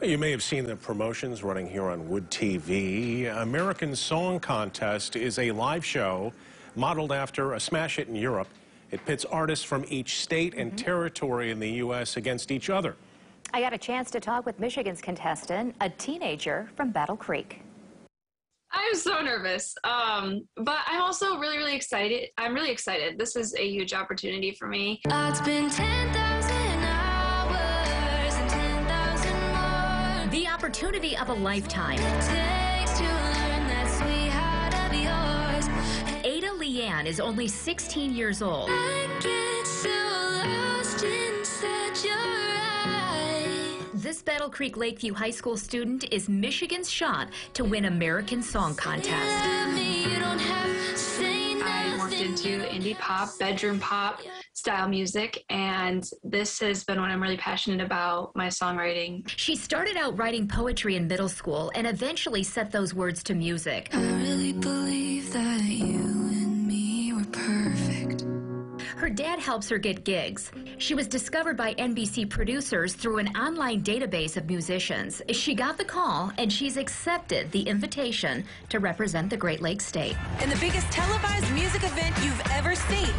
You may have seen the promotions running here on Wood TV. American Song Contest is a live show modeled after a smash hit in Europe. It pits artists from each state and territory in the U.S. against each other. I got a chance to talk with Michigan's contestant, a teenager from Battle Creek. I'm so nervous, um, but I'm also really, really excited. I'm really excited. This is a huge opportunity for me. It's opportunity of a lifetime. Takes to learn that sweet heart of yours. Ada LeAnn is only 16 years old. I get so lost inside your eyes. This Battle Creek Lakeview High School student is Michigan's shot to win American Song Contest. Into to indie pop, bedroom pop style music, and this has been what I'm really passionate about my songwriting. She started out writing poetry in middle school and eventually set those words to music. I really believe that you and me were perfect. Her dad helps her get gigs. She was discovered by NBC producers through an online database of musicians. She got the call and she's accepted the invitation to represent the Great Lakes State. and the biggest televised music event you've ever seen.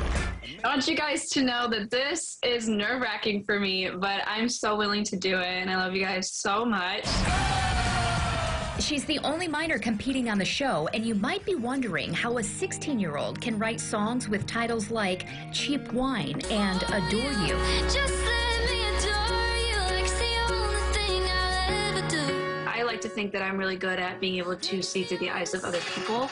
I want you guys to know that this is nerve wracking for me, but I'm so willing to do it, and I love you guys so much. She's the only minor competing on the show, and you might be wondering how a 16 year old can write songs with titles like Cheap Wine and Adore You. Think that I'm really good at being able to see through the eyes of other people.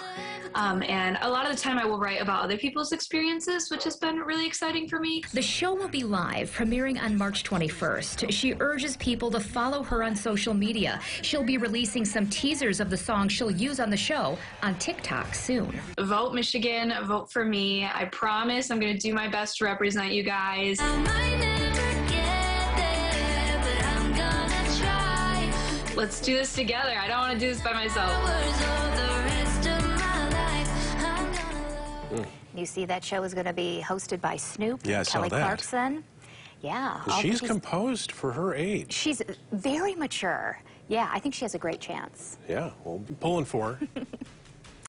Um, and a lot of the time I will write about other people's experiences, which has been really exciting for me. The show will be live, premiering on March 21st. She urges people to follow her on social media. She'll be releasing some teasers of the songs she'll use on the show on TikTok soon. Vote Michigan, vote for me. I promise I'm going to do my best to represent you guys. I might never get there, Let's do this together. I don't want to do this by myself. Words all the rest of my life. I'm gonna love. You see, that show is going to be hosted by Snoop, Yeah, I saw Kelly that. Clarkson. Yeah. all She's composed for her age. she's very mature. Yeah, I think she has a great chance. Yeah, well, pulling for her.